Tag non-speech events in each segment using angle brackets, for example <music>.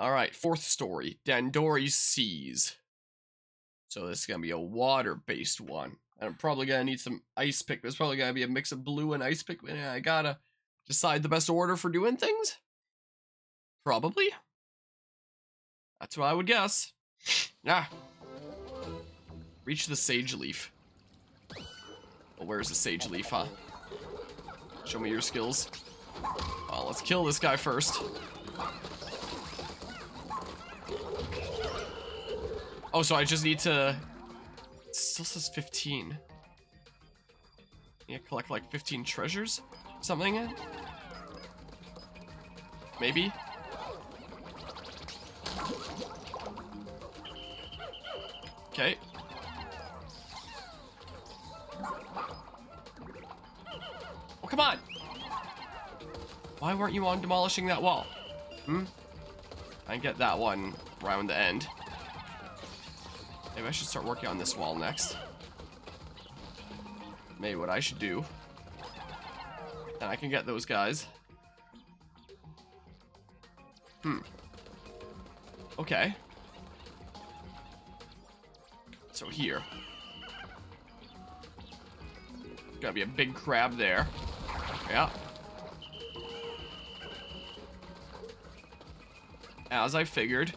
All right, fourth story, Dandori Seas. So this is gonna be a water-based one. And I'm probably gonna need some ice pick. There's probably gonna be a mix of blue and ice pick. And I gotta decide the best order for doing things. Probably. That's what I would guess. Ah. Reach the sage leaf. Well, where's the sage leaf, huh? Show me your skills. Well, let's kill this guy first. Oh, so I just need to... It still says 15. Yeah, collect like 15 treasures? Something? Maybe? Okay. Oh, come on! Why weren't you on demolishing that wall? Hmm? I get that one around the end. Maybe I should start working on this wall next. Maybe what I should do. And I can get those guys. Hmm. Okay. So here. Gotta be a big crab there. Yeah. As I figured.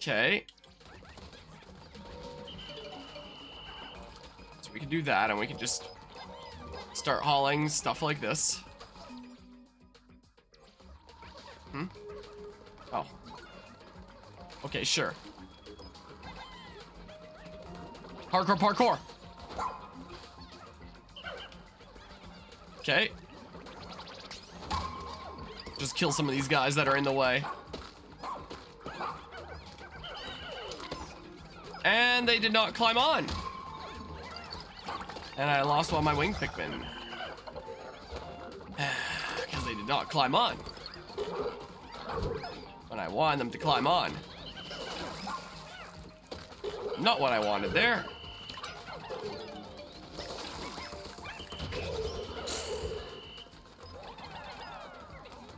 Okay. So we can do that, and we can just start hauling stuff like this. Hmm? Oh. Okay, sure. Parkour, parkour! Okay. Just kill some of these guys that are in the way. And they did not climb on. And I lost all my wing Pikmin. <sighs> Because they did not climb on. When I wanted them to climb on. Not what I wanted there.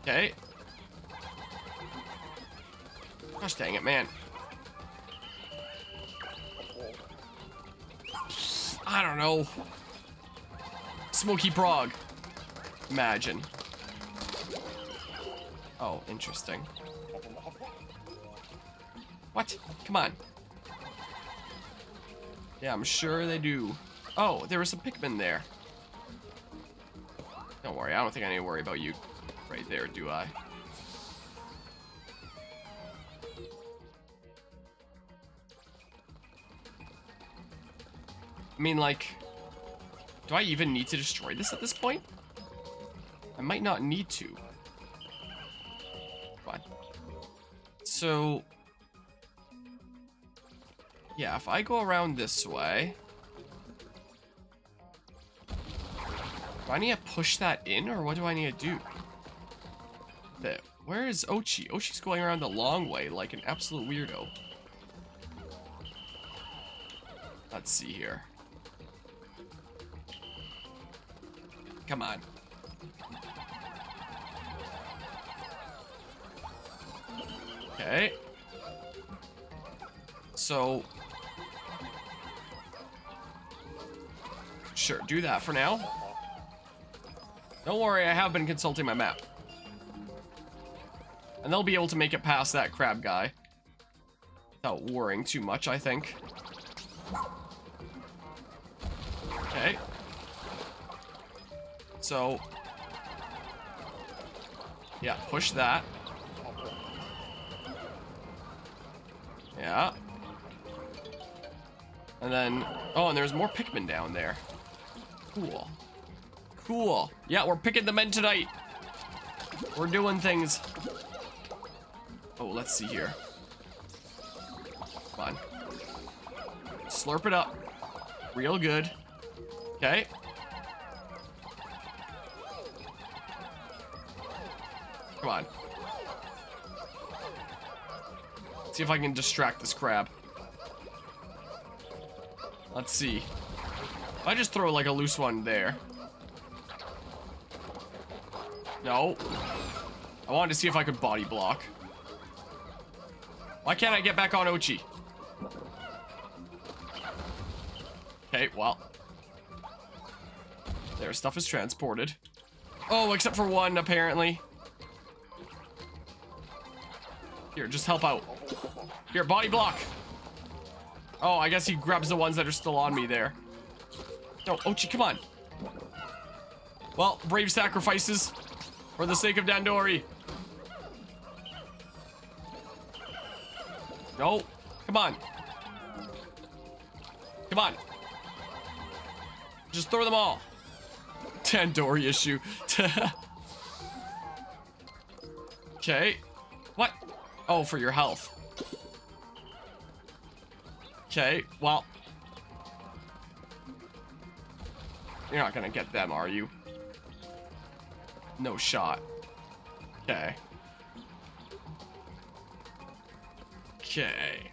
Okay. Gosh dang it, man. I don't know. Smoky Progg. Imagine. Oh, interesting. What? Come on. Yeah, I'm sure they do. Oh, there was some Pikmin there. Don't worry, I don't think I need to worry about you right there, do I? I mean, like, do I even need to destroy this at this point? I might not need to. But so, yeah, if I go around this way, do I need to push that in, or what do I need to do? That where is Oatchi? Oatchi's going around the long way like an absolute weirdo. Let's see here. Come on. Okay. So... Sure, do that for now. Don't worry, I have been consulting my map. And they'll be able to make it past that crab guy. Without worrying too much, I think. So... Yeah, push that. Yeah. And then... Oh, and there's more Pikmin down there. Cool. Cool. Yeah, we're picking the men tonight. We're doing things. Oh, let's see here. Come on. Slurp it up. Real good. Okay. See if I can distract this crab. Let's see. I just throw like a loose one there. No. I wanted to see if I could body block. Why can't I get back on Oatchi? Okay, well. Their stuff is transported. Oh, except for one, apparently. Here, just help out. Here, body block. Oh, I guess he grabs the ones that are still on me there. No, Oatchi, come on. Well, brave sacrifices for the sake of Dandori. No, come on. Come on. Just throw them all. <laughs> Dandori issue. <laughs> okay. What? Oh, for your health. Okay, well. You're not gonna get them, are you? No shot. Okay. Okay.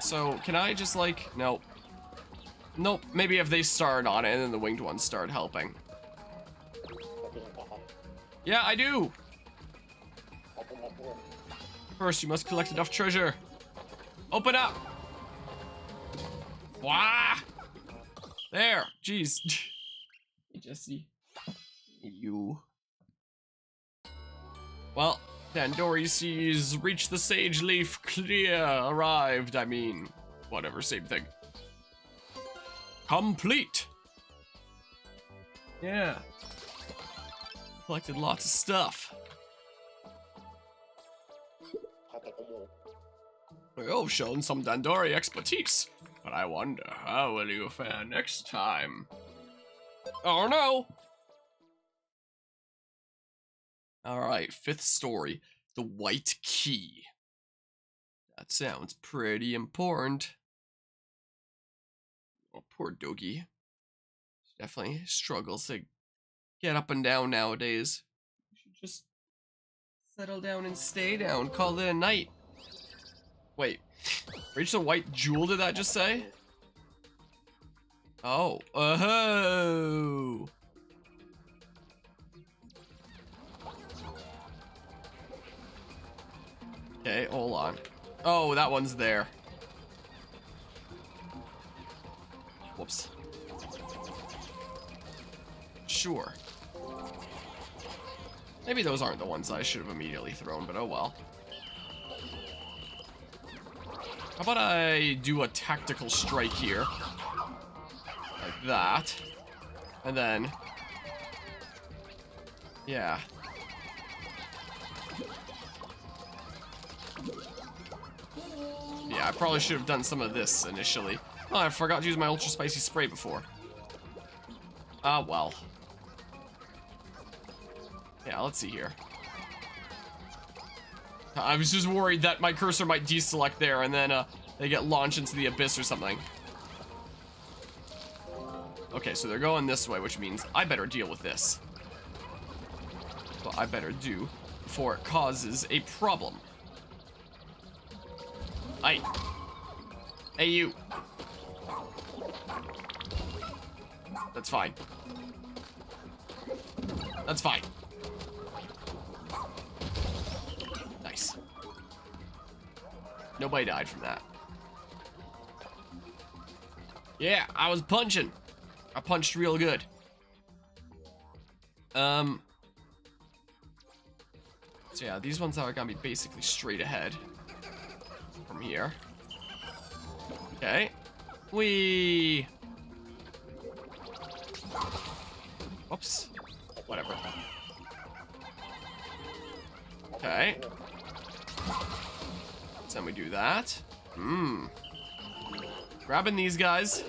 So, can I just like, nope. Nope, maybe if they start on it and then the winged ones start helping. Yeah, I do! First, you must collect enough treasure. Open up! Wah! There! Jeez. hey, <laughs> Jesse. You. Well, Dandori sees reach the sage leaf clear. Arrived, I mean. Whatever, same thing. Complete! Yeah. Collected lots of stuff. You've shown some Dandori expertise, but I wonder how will you fare next time? Oh no! Alright, fifth story. The White Key. That sounds pretty important. Oh, poor Doogie. Definitely struggles to get up and down nowadays. You should just settle down and stay down. Call it a night. Wait. Reach the white jewel, did that just say? Oh. Oh. Okay, hold on. Oh, that one's there. Whoops. Sure. Maybe those aren't the ones I should have immediately thrown, but oh well. How about I do a tactical strike here? Like that. And then... Yeah. Yeah, I probably should have done some of this initially. Oh, I forgot to use my ultra spicy spray before. Ah, well. Yeah, let's see here. I was just worried that my cursor might deselect there and then uh, they get launched into the abyss or something. Okay, so they're going this way, which means I better deal with this. But I better do before it causes a problem. Hey. Hey, you. That's fine. That's fine. Nobody died from that. Yeah, I was punching. I punched real good. Um. So yeah, these ones are gonna be basically straight ahead from here. Okay. We. Oops. Whatever. Okay. Then we do that. Mmm. Grabbing these guys.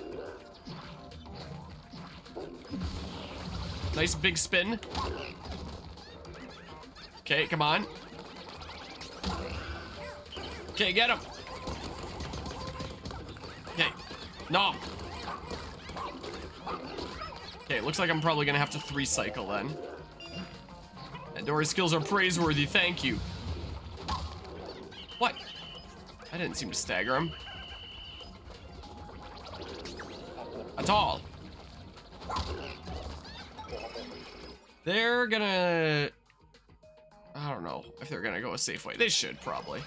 Nice big spin. Okay, come on. Okay, get him. Okay. No. Okay, looks like I'm probably gonna have to three cycle then. Dandori's skills are praiseworthy, thank you. What? I didn't seem to stagger him. At all. They're gonna... I don't know if they're gonna go a safe way. They should, probably.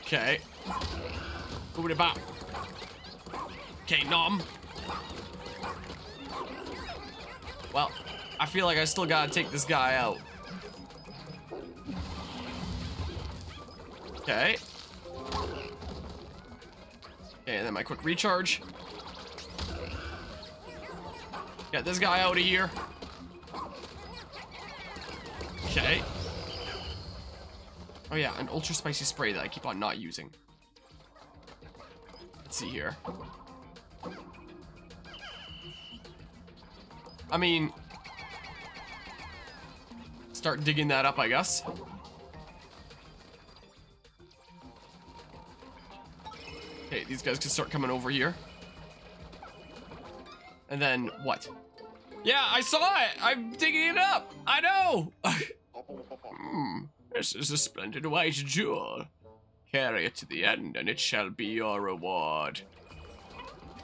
Okay. Boobity bop. Okay, nom. Well, I feel like I still gotta take this guy out. Okay. Okay, and then my quick recharge. Get this guy out of here. Okay. Oh yeah, an ultra spicy spray that I keep on not using. Let's see here. I mean, start digging that up, I guess. These guys can start coming over here. And then what? Yeah, I saw it. I'm digging it up. I know. hmm, this is a splendid white jewel. Carry it to the end, and it shall be your reward.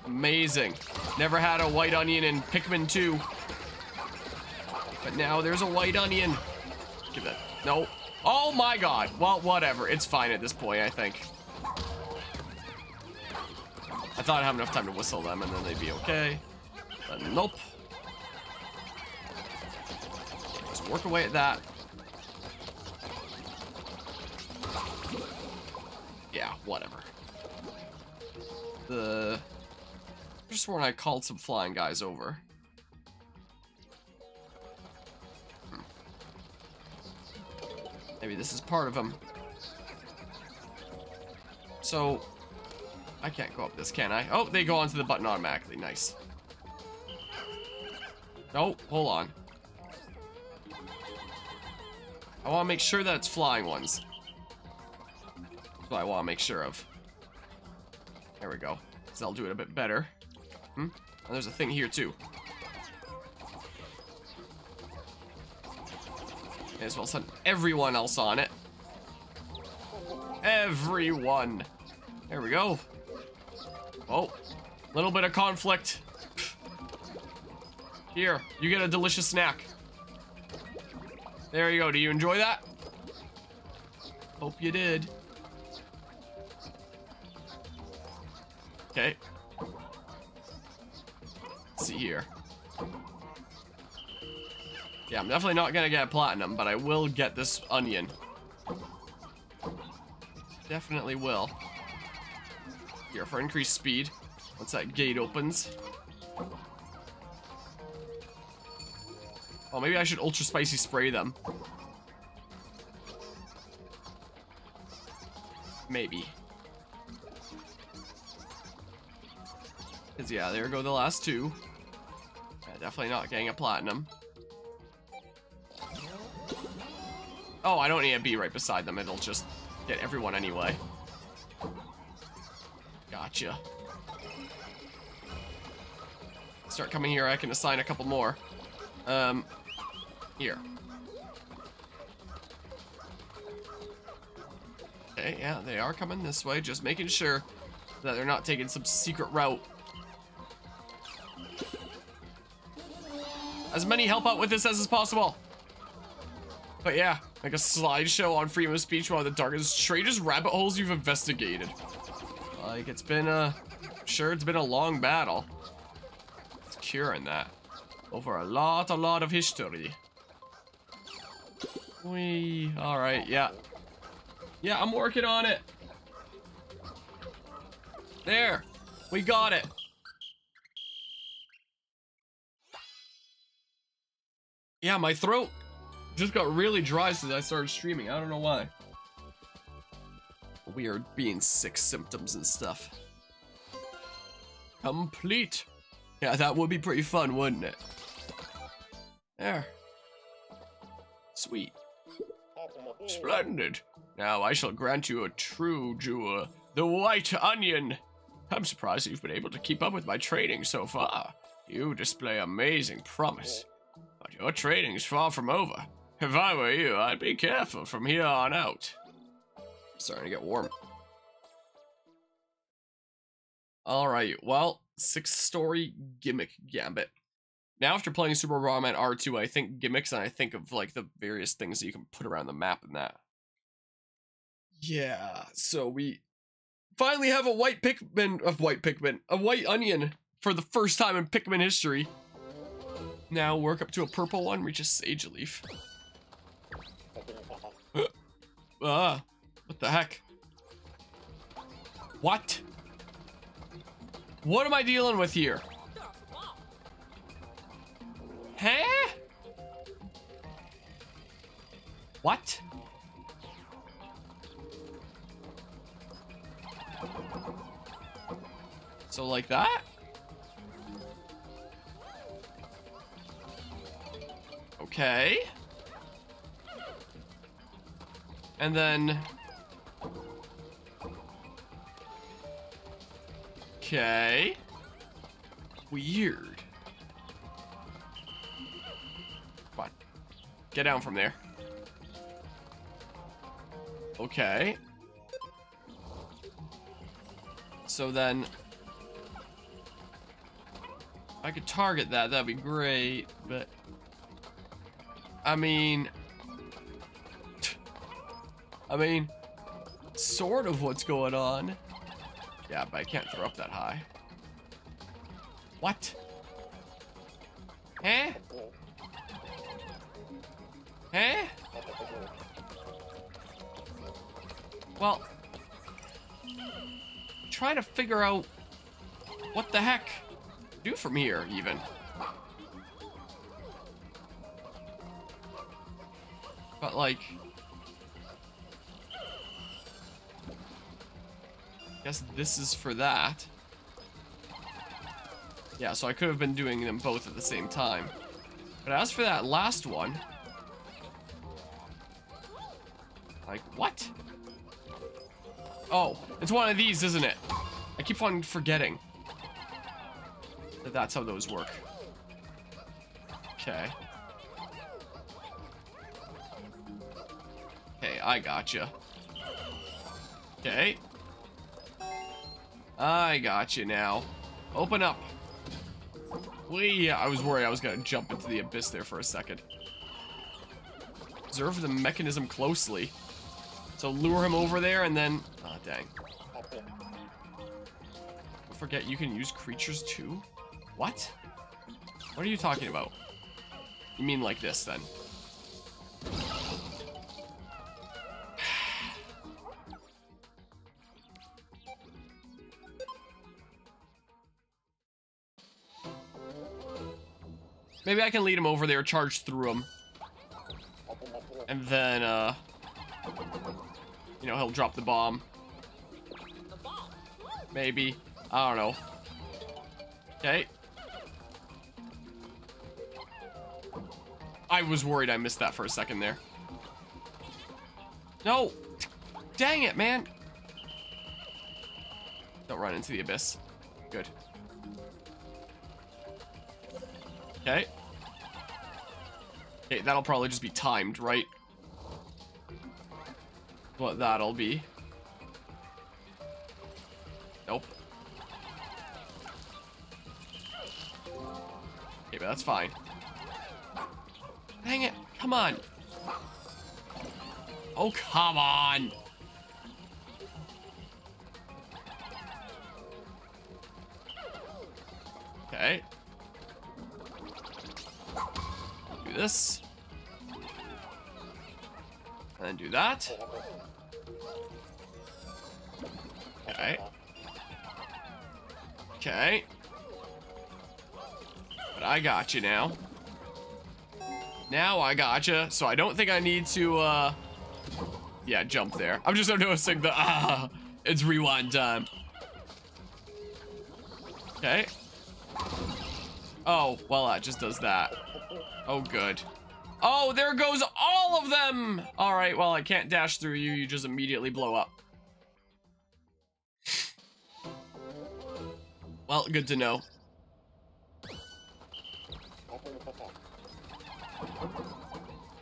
Amazing. Never had a white onion in Pikmin 2. But now there's a white onion. Give that. No. Oh my god. Well, whatever. It's fine at this point, I think. I thought I'd have enough time to whistle them and then they'd be okay. But nope. Just work away at that. Yeah, whatever. The... Just when I called some flying guys over. Hmm. Maybe this is part of them. So, I can't go up this, can I? Oh, they go onto the button automatically. Nice. No, hold on. I want to make sure that it's flying ones. That's what I want to make sure of. There we go. So I'll do it a bit better. Hmm? And there's a thing here, too. May as well send everyone else on it. Everyone. There we go. Oh, little bit of conflict. Here, you get a delicious snack. There you go. Do you enjoy that? Hope you did. Okay. Let's see here. Yeah, I'm definitely not gonna get platinum, but I will get this onion. Definitely will. Here, for increased speed. Once that gate opens. Oh, maybe I should ultra spicy spray them. Maybe. Because, yeah, there go the last two. Yeah, definitely not getting a platinum. Oh, I don't need a bee right beside them. It'll just get everyone anyway. Gotcha. Start coming here, I can assign a couple more. Um, here. Okay, yeah, they are coming this way, just making sure that they're not taking some secret route. As many help out with this as is possible. But yeah, like a slideshow on freedom of speech one of the darkest, strangest rabbit holes you've investigated. Like, it's been a... Sure, it's been a long battle. It's curing that. Over a lot, a lot of history. We... Alright, yeah. Yeah, I'm working on it. There. We got it. Yeah, my throat just got really dry since I started streaming. I don't know why. Weird being sick symptoms and stuff. Complete. Yeah, that would be pretty fun, wouldn't it? There. Sweet. Splendid. Now I shall grant you a true jewel, the white onion. I'm surprised you've been able to keep up with my training so far. You display amazing promise. But your training's far from over. If I were you, I'd be careful from here on out. Starting to get warm. Alright, well, six story gimmick gambit. now after playing Super Bomberman R2, I think gimmicks and I think of like the various things that you can put around the map and that. Yeah, so we finally have a white Pikmin of white Pikmin, a white onion for the first time in Pikmin history. Now work up to a purple one, reach a Sage Leaf. <laughs> ah, what the heck? What? What am I dealing with here? Huh? What? So like that? Okay. And then... Okay. Weird. Come on. Get down from there. Okay. So then... I could target that, that'd be great, but... I mean... I mean, sort of what's going on. Yeah, but I can't throw up that high. What? Huh? Huh? Well, trying to figure out what the heck do from here, even. But like, guess this is for that. Yeah, so I could have been doing them both at the same time. But as for that last one, like, what? Oh, it's one of these, isn't it? I keep on forgetting that that's how those work. Okay. Okay, I gotcha. Okay. I got you now. Open up. Wee, I was worried I was gonna jump into the abyss there for a second. Observe the mechanism closely. So lure him over there and then... Ah, oh, dang. Don't forget you can use creatures too? What? What are you talking about? You mean like this then? Maybe I can lead him over there, charge through him. And then, uh... You know, he'll drop the bomb. Maybe. I don't know. Okay. I was worried I missed that for a second there. No! Dang it, man! Don't run into the abyss. Good. Okay. Okay, that'll probably just be timed, right? What that'll be. Nope. Okay, but that's fine. Dang it, come on. Oh, come on. This. And do that. Okay. Okay. But I got you now. Now I gotcha, so I don't think I need to, uh... Yeah, jump there. I'm just noticing the, ah, it's rewind time. Okay. Oh, well, that just does that. Oh, good. Oh, there goes all of them! Alright, well, I can't dash through you. You just immediately blow up. Well, good to know.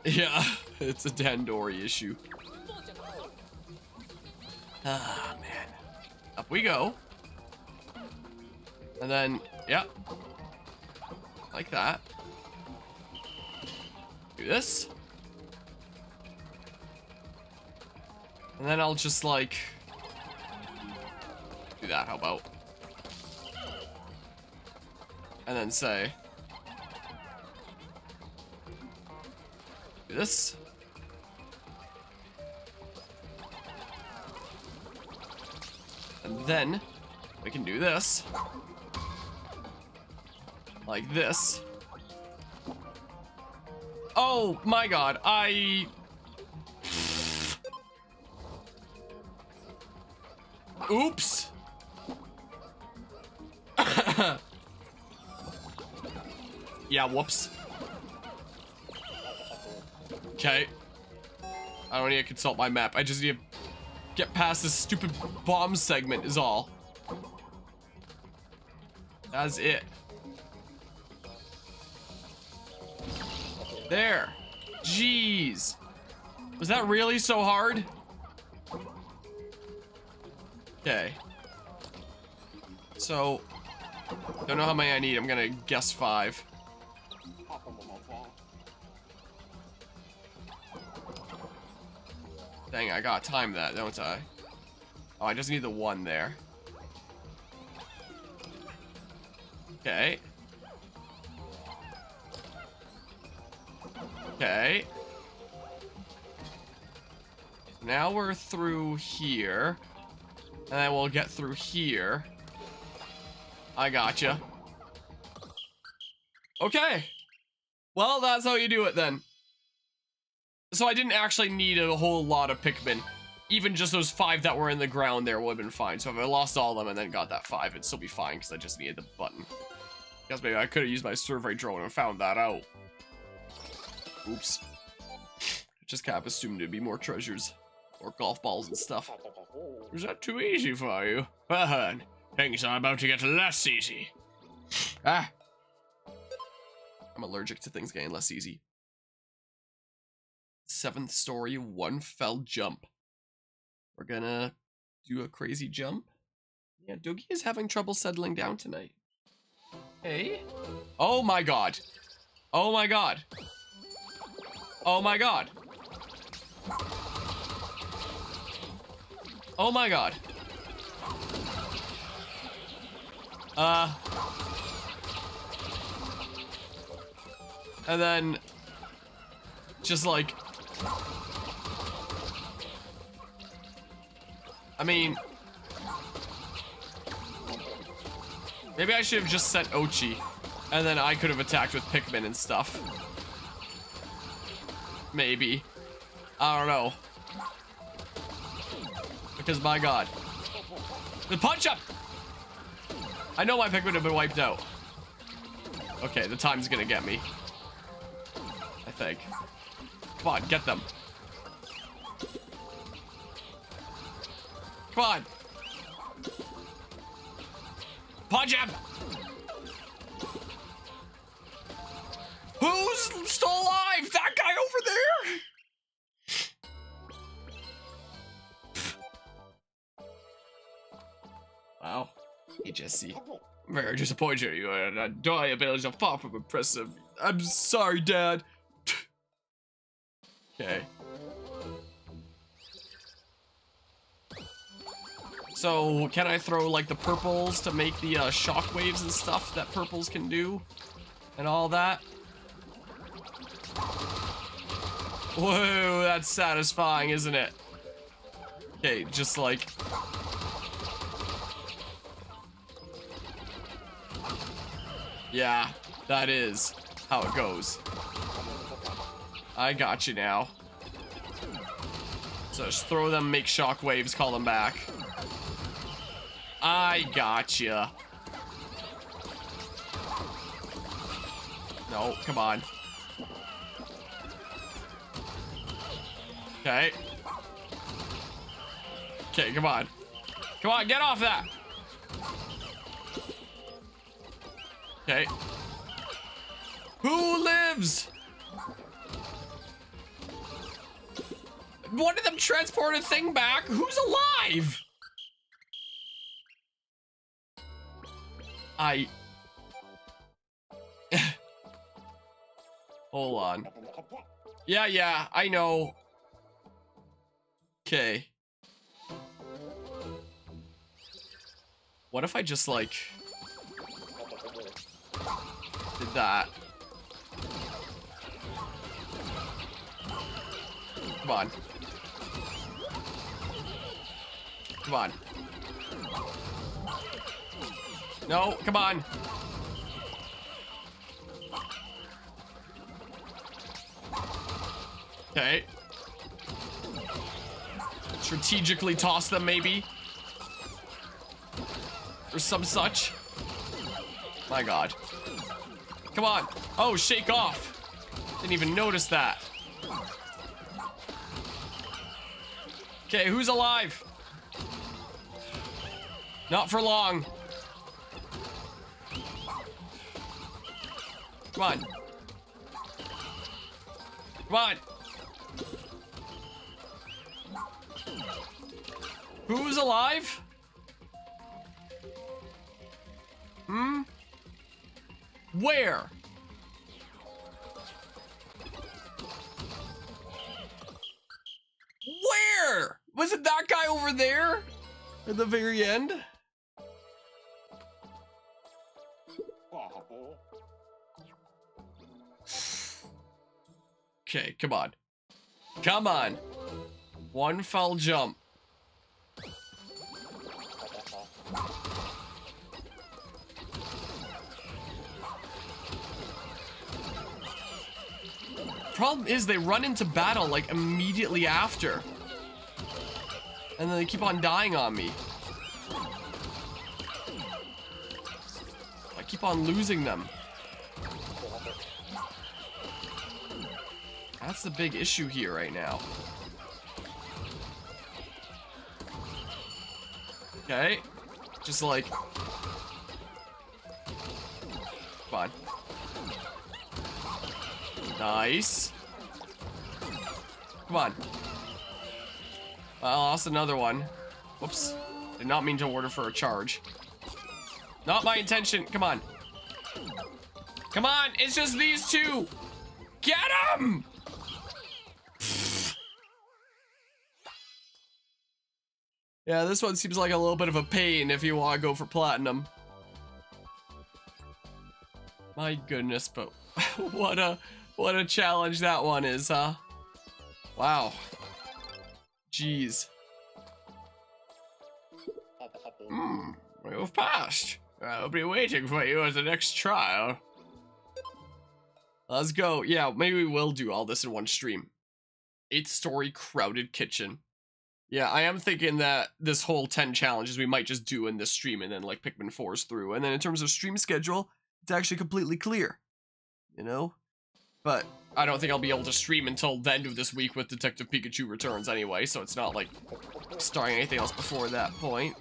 Yeah, <laughs> it's a Dandori issue. Ah, man. Up we go. And then, yep. Like that. Do this. And then I'll just like do that, how about? And then say do this. And then we can do this. Like this. Oh my god, I... Oops. <laughs> yeah, whoops. Okay. I don't need to consult my map. I just need to get past this stupid bomb segment is all. That's it. There. Jeez. Was that really so hard? Okay. So, don't know how many I need. I'm gonna guess five. Dang, I gotta time that, don't I? Oh, I just need the one there. Okay. Okay. Now we're through here. And then we'll get through here. I gotcha. Okay. Well, that's how you do it then. So I didn't actually need a whole lot of Pikmin. Even just those five that were in the ground there would have been fine. So if I lost all of them and then got that five, it'd still be fine because I just needed the button. Guess maybe I could have used my survey drone and found that out. Oops. Just kind of assumed it'd be more treasures. Or golf balls and stuff. Was that too easy for you? Well, <laughs> things are about to get less easy. Ah. I'm allergic to things getting less easy. Seventh story, one fell jump. We're gonna do a crazy jump. Yeah, Doogie is having trouble settling down tonight. Hey. Oh my god. Oh my god. Oh my god. Oh my god. Uh. And then. Just like. I mean. Maybe I should have just sent Oatchi And then I could have attacked with Pikmin and stuff. Maybe. I don't know. Because my god. The punch up! I know my Pikmin have been wiped out. Okay, the time's gonna get me. I think. Come on, get them. Come on. Punch him! Very disappointed in you, and your abilities are far from impressive. I'm sorry, Dad. <sighs> okay. So, can I throw, like, the purples to make the uh, shockwaves and stuff that purples can do? And all that? Whoa, that's satisfying, isn't it? Okay, just like... Yeah, that is how it goes. I got you now. So just throw them, make shockwaves, call them back. I got you. No, come on. Okay. Okay, come on. Come on, get off that. Okay. Who lives? One of them transported thing back. Who's alive? I... <laughs> Hold on. Yeah, yeah, I know. Okay. What if I just, like... Did that. Come on. Come on. No, come on. Okay. Strategically toss them, maybe. Or some such. My god. Come on. Oh, shake off. Didn't even notice that. Okay, who's alive? Not for long. Come on. Come on. Who's alive? Where? Where? Was it that guy over there? At the very end? <sighs> Okay, come on. Come on. One foul jump. Problem is they run into battle like immediately after. And then they keep on dying on me. I keep on losing them. That's the big issue here right now. Okay. Just like... Fine. Nice. Come on. I lost another one. Whoops. Did not mean to order for a charge. Not my intention. Come on. Come on. It's just these two. Get them! Yeah, this one seems like a little bit of a pain if you want to go for platinum. My goodness, but <laughs> what a what a challenge that one is, huh? Wow. Jeez. Hmm, you've passed. I'll be waiting for you at the next trial. Let's go. Yeah, maybe we will do all this in one stream. Eight story crowded kitchen. Yeah, I am thinking that this whole 10 challenges we might just do in this stream and then like Pikmin 4's through. And then in terms of stream schedule, it's actually completely clear. You know? But I don't think I'll be able to stream until the end of this week with Detective Pikachu Returns anyway, so it's not like starting anything else before that point.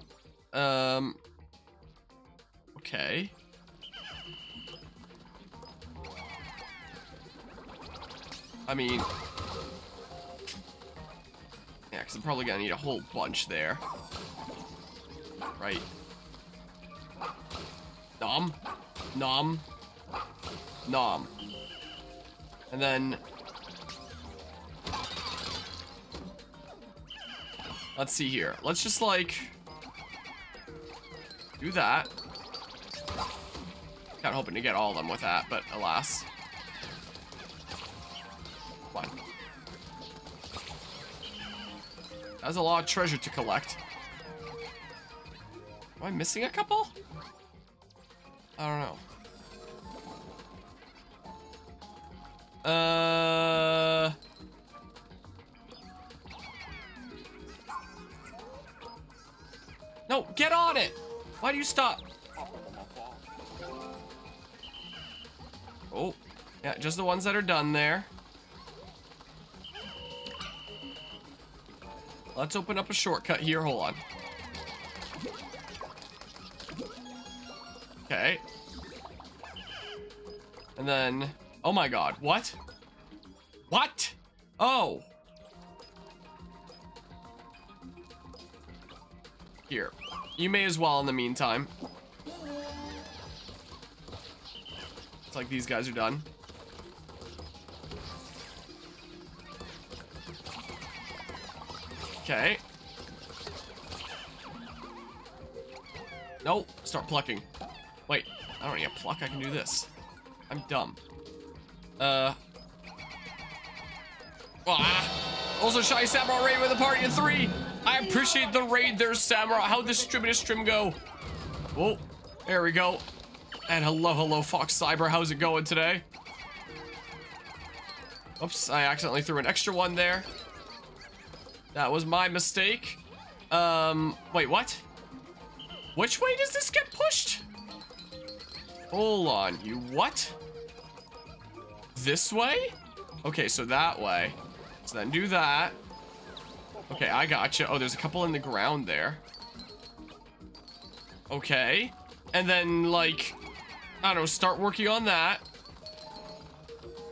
Um Okay. I mean, yeah, because I'm probably gonna need a whole bunch there. Right. Nom. Nom. Nom. And then... Let's see here. Let's just, like... Do that. Of hoping to get all of them with that, but alas. Come on. That's a lot of treasure to collect. Am I missing a couple? I don't know. Uh... No, get on it! Why do you stop? Oh, yeah, just the ones that are done there. Let's open up a shortcut here. Hold on. Okay. And then... Oh my god, what? What? Oh. Here. You may as well in the meantime. It's like these guys are done. Okay. No, start plucking. Wait, I don't need to pluck, I can do this. I'm dumb. Uh. Ah. Also, Shy Samurai raid with a party of three. I appreciate the raid there, Samurai. How'd this stream this stream go? Oh, There we go. And hello, hello, Fox Cyber. How's it going today? Oops, I accidentally threw an extra one there. That was my mistake. Um, wait, what? Which way does this get pushed? Hold on, you what? This way? Okay, so that way. So then do that. Okay, I gotcha. Oh, there's a couple in the ground there. Okay. And then, like, I don't know, start working on that.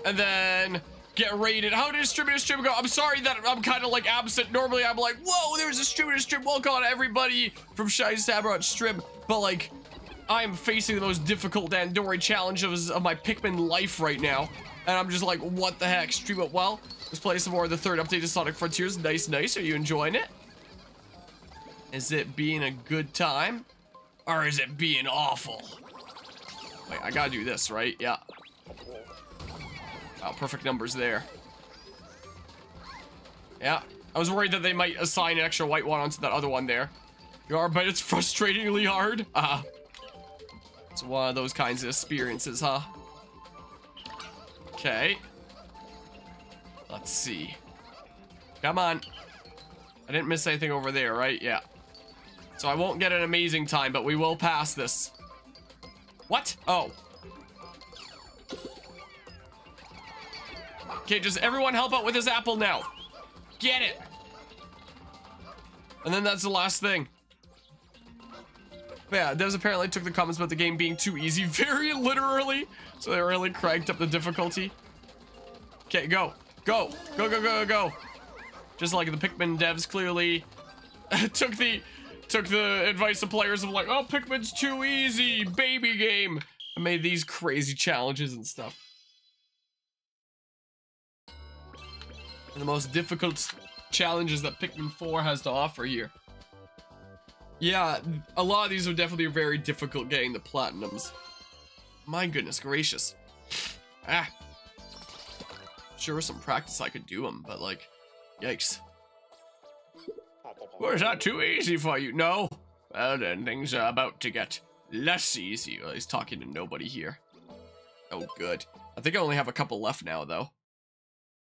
And then get rated. How did a stream go? I'm sorry that I'm kind of like absent. Normally I'm like, whoa, there's a stream stream. Welcome on everybody from Shy Samurai stream. But like, I am facing the most difficult Dandori challenges of my Pikmin life right now. And I'm just like, what the heck? Stream it well. Let's play some more of the third update to Sonic Frontiers. Nice, nice. Are you enjoying it? Is it being a good time? Or is it being awful? Wait, I gotta do this, right? Yeah. Oh, perfect numbers there. Yeah. I was worried that they might assign an extra white one onto that other one there. You are, but it's <laughs> frustratingly hard. Uh, it's one of those kinds of experiences, huh? Okay. Let's see. Come on. I didn't miss anything over there, right? Yeah. So I won't get an amazing time, but we will pass this. What? Oh. Okay, just everyone help out with this apple now. Get it. And then that's the last thing. But yeah, devs apparently took the comments about the game being too easy <laughs> very literally. So they really cranked up the difficulty. Okay, go. Go. Go, go, go, go. Just like the Pikmin devs clearly <laughs> took the took the advice of players of like, oh, Pikmin's too easy, baby game. And made these crazy challenges and stuff. And the most difficult challenges that Pikmin 4 has to offer here. Yeah, a lot of these are definitely very difficult getting the platinums. My goodness gracious. Ah. Sure, with some practice I could do them, but like, yikes. Was that too easy for you? No? Well then, things are about to get less easy. Well, he's talking to nobody here. Oh, good. I think I only have a couple left now, though.